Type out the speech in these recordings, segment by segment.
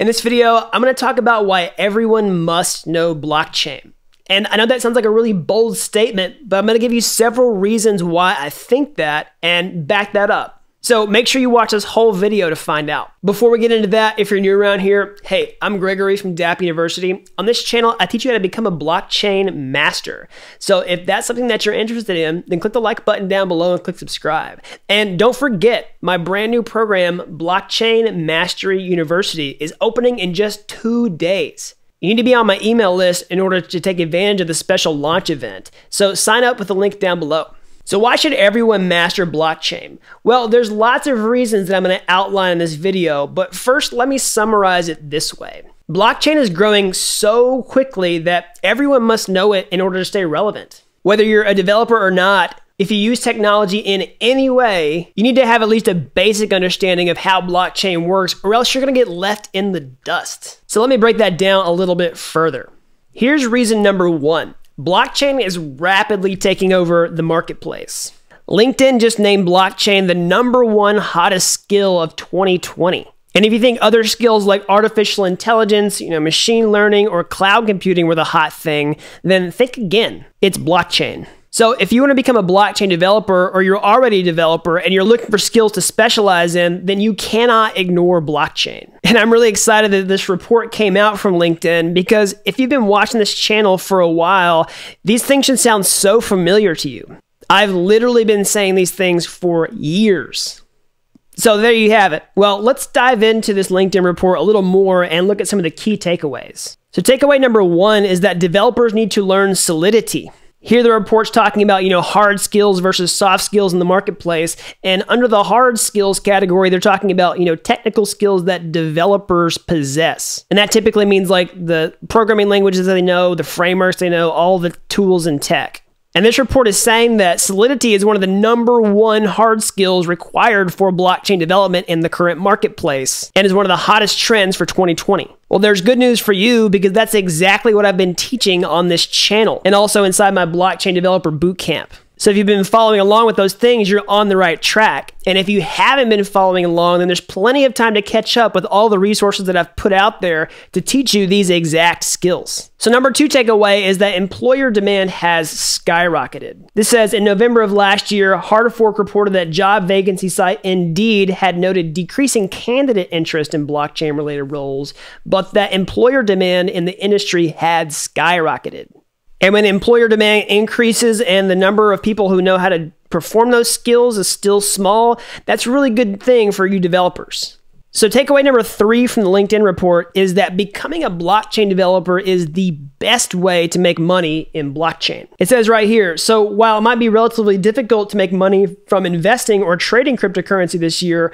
In this video, I'm going to talk about why everyone must know blockchain. And I know that sounds like a really bold statement, but I'm going to give you several reasons why I think that and back that up. So make sure you watch this whole video to find out. Before we get into that, if you're new around here, hey, I'm Gregory from Dapp University. On this channel, I teach you how to become a blockchain master. So if that's something that you're interested in, then click the like button down below and click subscribe. And don't forget, my brand new program, Blockchain Mastery University, is opening in just two days. You need to be on my email list in order to take advantage of the special launch event. So sign up with the link down below. So why should everyone master blockchain? Well, there's lots of reasons that I'm going to outline in this video, but first let me summarize it this way. Blockchain is growing so quickly that everyone must know it in order to stay relevant. Whether you're a developer or not, if you use technology in any way, you need to have at least a basic understanding of how blockchain works, or else you're going to get left in the dust. So let me break that down a little bit further. Here's reason number one blockchain is rapidly taking over the marketplace. LinkedIn just named blockchain the number one hottest skill of 2020. And if you think other skills like artificial intelligence, you know, machine learning or cloud computing were the hot thing, then think again. It's blockchain. So if you want to become a blockchain developer or you're already a developer and you're looking for skills to specialize in, then you cannot ignore blockchain. And I'm really excited that this report came out from LinkedIn because if you've been watching this channel for a while, these things should sound so familiar to you. I've literally been saying these things for years. So there you have it. Well, let's dive into this LinkedIn report a little more and look at some of the key takeaways. So takeaway number one is that developers need to learn Solidity. Here, the report's talking about, you know, hard skills versus soft skills in the marketplace. And under the hard skills category, they're talking about, you know, technical skills that developers possess. And that typically means like the programming languages that they know, the frameworks they know, all the tools and tech. And this report is saying that Solidity is one of the number one hard skills required for blockchain development in the current marketplace and is one of the hottest trends for 2020. Well, there's good news for you because that's exactly what I've been teaching on this channel and also inside my Blockchain Developer Bootcamp. So if you've been following along with those things, you're on the right track. And if you haven't been following along, then there's plenty of time to catch up with all the resources that I've put out there to teach you these exact skills. So number two takeaway is that employer demand has skyrocketed. This says in November of last year, Hard Fork reported that job vacancy site Indeed had noted decreasing candidate interest in blockchain related roles, but that employer demand in the industry had skyrocketed. And when employer demand increases and the number of people who know how to perform those skills is still small, that's a really good thing for you developers. So, takeaway number three from the LinkedIn report is that becoming a blockchain developer is the best way to make money in blockchain. It says right here so, while it might be relatively difficult to make money from investing or trading cryptocurrency this year,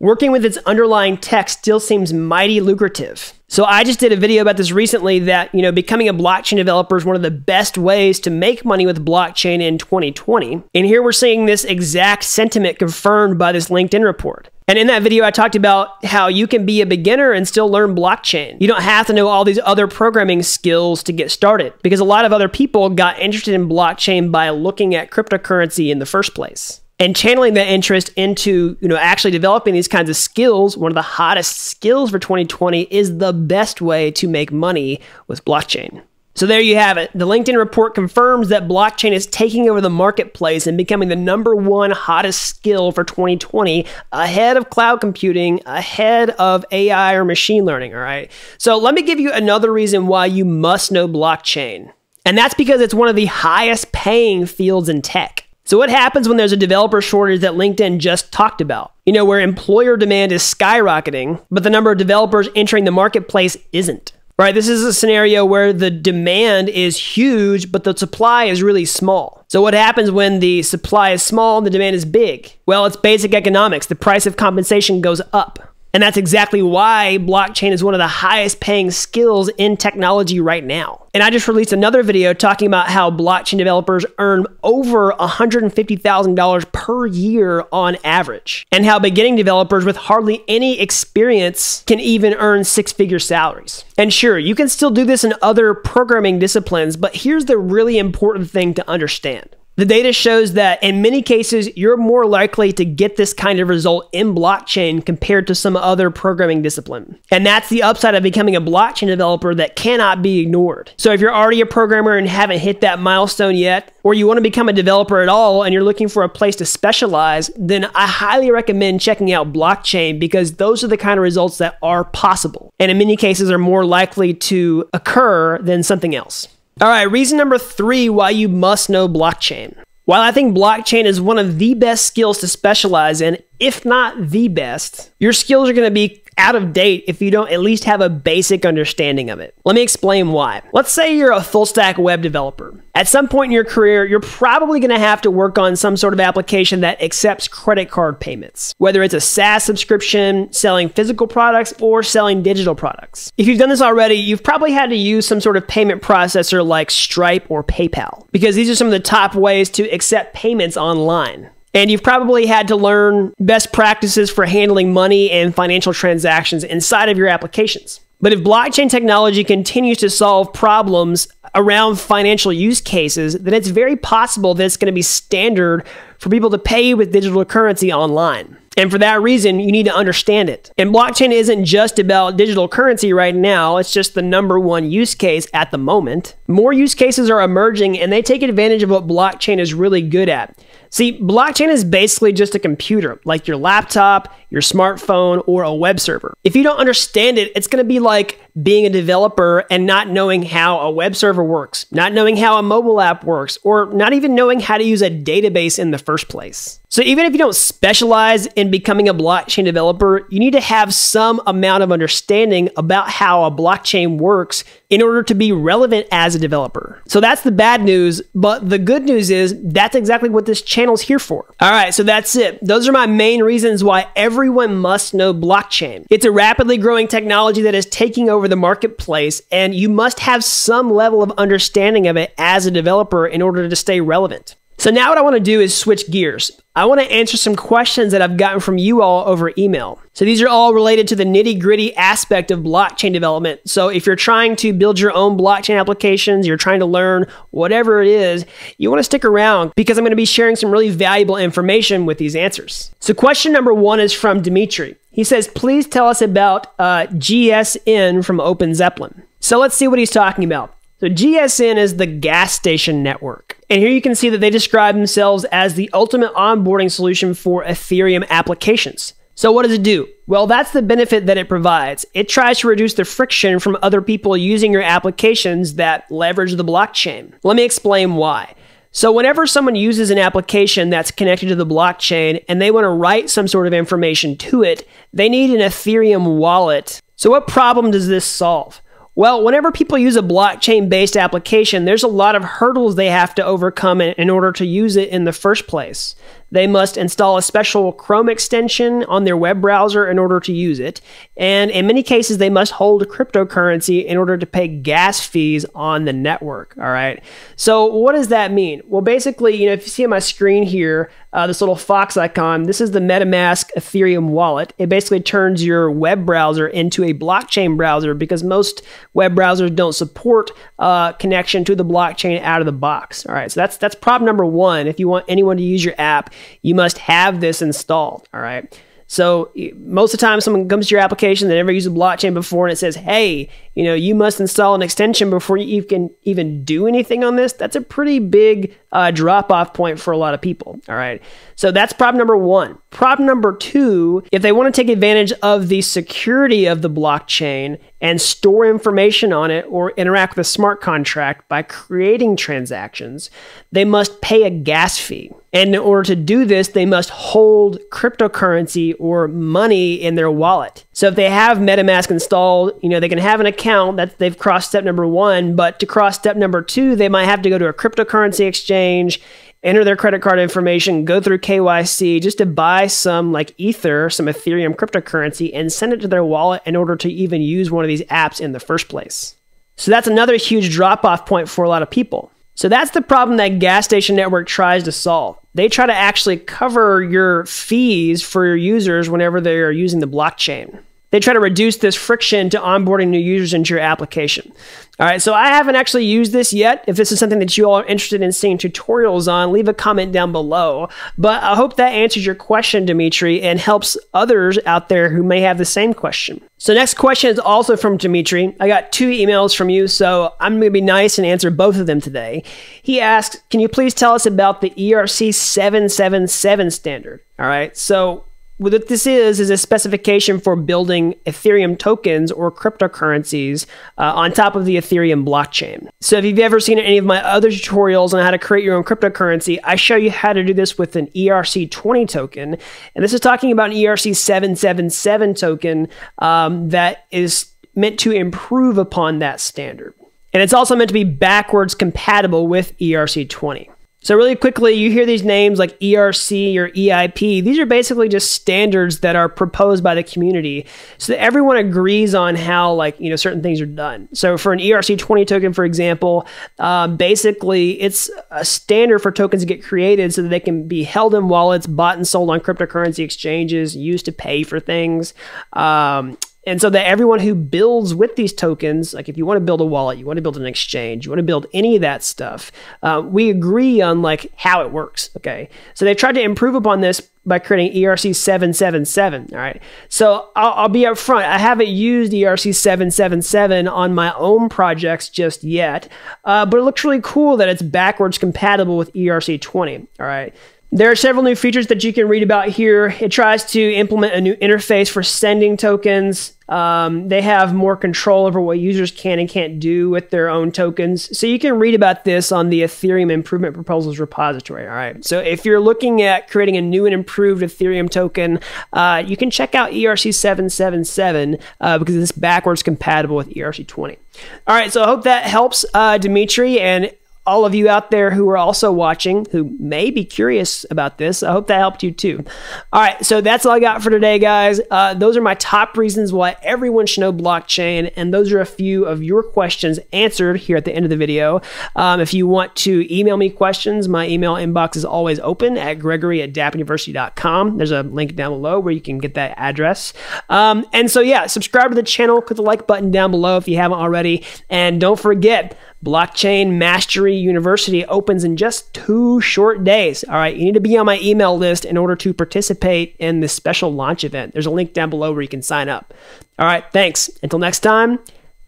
working with its underlying tech still seems mighty lucrative. So I just did a video about this recently that, you know, becoming a blockchain developer is one of the best ways to make money with blockchain in 2020. And here we're seeing this exact sentiment confirmed by this LinkedIn report. And in that video, I talked about how you can be a beginner and still learn blockchain. You don't have to know all these other programming skills to get started because a lot of other people got interested in blockchain by looking at cryptocurrency in the first place and channeling that interest into you know actually developing these kinds of skills. One of the hottest skills for 2020 is the best way to make money with blockchain. So there you have it. The linkedin report confirms that blockchain is taking over the marketplace and becoming the number one hottest skill for 2020 ahead of cloud computing ahead of ai or machine learning all right? So let me give you another reason why you must know blockchain. And that's because it's one of the highest paying fields in tech so, what happens when there's a developer shortage that LinkedIn just talked about? You know, where employer demand is skyrocketing, but the number of developers entering the marketplace isn't. Right? This is a scenario where the demand is huge, but the supply is really small. So, what happens when the supply is small and the demand is big? Well, it's basic economics. The price of compensation goes up. And that's exactly why blockchain is one of the highest paying skills in technology right now. And I just released another video talking about how blockchain developers earn over $150,000 per year on average, and how beginning developers with hardly any experience can even earn six figure salaries. And sure, you can still do this in other programming disciplines, but here's the really important thing to understand The data shows that in many cases, you're more likely to get this kind of result in blockchain compared to some other programming discipline. And that's the upside of becoming a blockchain developer that cannot be ignored. So if you're already a programmer and haven't hit that milestone yet, or you want to become a developer at all and you're looking for a place to specialize, then I highly recommend checking out blockchain because those are the kind of results that are possible. And in many cases are more likely to occur than something else. All right, reason number three why you must know blockchain. While I think blockchain is one of the best skills to specialize in, if not the best, your skills are going to be out of date if you don't at least have a basic understanding of it. Let me explain why. Let's say you're a full stack web developer. At some point in your career, you're probably going to have to work on some sort of application that accepts credit card payments, whether it's a SaaS subscription, selling physical products, or selling digital products. If you've done this already, you've probably had to use some sort of payment processor like Stripe or PayPal, because these are some of the top ways to accept payments online. And you've probably had to learn best practices for handling money and financial transactions inside of your applications. But if blockchain technology continues to solve problems around financial use cases, then it's very possible that it's going to be standard for people to pay with digital currency online. And for that reason, you need to understand it. And blockchain isn't just about digital currency right now, it's just the number one use case at the moment. More use cases are emerging and they take advantage of what blockchain is really good at. See, blockchain is basically just a computer, like your laptop, your smartphone, or a web server. If you don't understand it, it's going to be like being a developer and not knowing how a web server works, not knowing how a mobile app works, or not even knowing how to use a database in the first place. So even if you don't specialize in becoming a blockchain developer, you need to have some amount of understanding about how a blockchain works in order to be relevant as a developer. So that's the bad news, but the good news is that's exactly what this channel's here for. All right, so that's it. Those are my main reasons why everyone must know blockchain. It's a rapidly growing technology that is taking over the marketplace, and you must have some level of understanding of it as a developer in order to stay relevant. So now what I want to do is switch gears. I want to answer some questions that I've gotten from you all over email. So these are all related to the nitty gritty aspect of blockchain development. So if you're trying to build your own blockchain applications, you're trying to learn whatever it is, you want to stick around because I'm going to be sharing some really valuable information with these answers. So question number one is from Dimitri. He says, please tell us about uh, GSN from Open Zeppelin. So let's see what he's talking about. So GSN is the gas station network. And here you can see that they describe themselves as the ultimate onboarding solution for Ethereum applications. So what does it do? Well, that's the benefit that it provides. It tries to reduce the friction from other people using your applications that leverage the blockchain. Let me explain why. So, whenever someone uses an application that's connected to the blockchain and they want to write some sort of information to it, they need an Ethereum wallet. So, what problem does this solve? Well, whenever people use a blockchain based application, there's a lot of hurdles they have to overcome in order to use it in the first place. They must install a special Chrome extension on their web browser in order to use it. And in many cases, they must hold cryptocurrency in order to pay gas fees on the network. All right. So, what does that mean? Well, basically, you know, if you see on my screen here, uh, this little fox icon, this is the MetaMask Ethereum wallet. It basically turns your web browser into a blockchain browser because most web browsers don't support uh, connection to the blockchain out of the box. All right. So, that's, that's problem number one. If you want anyone to use your app, you must have this installed. All right. So most of the time, someone comes to your application that never used a blockchain before, and it says, "Hey, you know, you must install an extension before you can even do anything on this." That's a pretty big uh, drop-off point for a lot of people. All right, so that's problem number one. Problem number two: if they want to take advantage of the security of the blockchain and store information on it or interact with a smart contract by creating transactions, they must pay a gas fee. And in order to do this, they must hold cryptocurrency or money in their wallet. So if they have MetaMask installed, you know, they can have an account that they've crossed step number one, but to cross step number two, they might have to go to a cryptocurrency exchange, enter their credit card information, go through KYC just to buy some like Ether, some Ethereum cryptocurrency, and send it to their wallet in order to even use one of these apps in the first place. So that's another huge drop off point for a lot of people. So that's the problem that Gas Station Network tries to solve. They try to actually cover your fees for your users whenever they are using the blockchain. They try to reduce this friction to onboarding new users into your application. All right, so I haven't actually used this yet. If this is something that you all are interested in seeing tutorials on, leave a comment down below. But I hope that answers your question, Dimitri, and helps others out there who may have the same question. So next question is also from Dimitri. I got two emails from you, so I'm going to be nice and answer both of them today. He asks, "Can you please tell us about the ERC 777 standard?" All right. So what this is is a specification for building Ethereum tokens or cryptocurrencies uh, on top of the Ethereum blockchain. So if you've ever seen any of my other tutorials on how to create your own cryptocurrency, I show you how to do this with an ERC20 token. And this is talking about an ERC777 token um, that is meant to improve upon that standard. And it's also meant to be backwards compatible with ERC20. So, really quickly, you hear these names like ERC or EIP. These are basically just standards that are proposed by the community so that everyone agrees on how, like, you know, certain things are done. So, for an ERC20 token, for example, um, basically it's a standard for tokens to get created so that they can be held in wallets, bought and sold on cryptocurrency exchanges, used to pay for things. Um, and so that everyone who builds with these tokens, like if you want to build a wallet, you want to build an exchange, you want to build any of that stuff, uh, we agree on like how it works. Okay. So they tried to improve upon this by creating ERC 777. All right. So I'll, I'll be upfront. I haven't used ERC 777 on my own projects just yet, uh, but it looks really cool that it's backwards compatible with ERC 20. All right. There are several new features that you can read about here. It tries to implement a new interface for sending tokens. Um, they have more control over what users can and can't do with their own tokens. So you can read about this on the Ethereum Improvement Proposals repository. All right. So if you're looking at creating a new and improved Ethereum token, uh, you can check out ERC 777 uh, because it's backwards compatible with ERC 20. All right. So I hope that helps, uh, Dimitri. And all of you out there who are also watching who may be curious about this. I hope that helped you too. All right, so that's all I got for today, guys. Uh, those are my top reasons why everyone should know blockchain, and those are a few of your questions answered here at the end of the video. Um, if you want to email me questions, my email inbox is always open at gregory at dappuniversity.com. There's a link down below where you can get that address. Um, and so, yeah, subscribe to the channel, click the like button down below if you haven't already, and don't forget, Blockchain Mastery University opens in just two short days. All right, you need to be on my email list in order to participate in this special launch event. There's a link down below where you can sign up. All right, thanks. Until next time,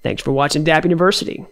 thanks for watching Dapp University.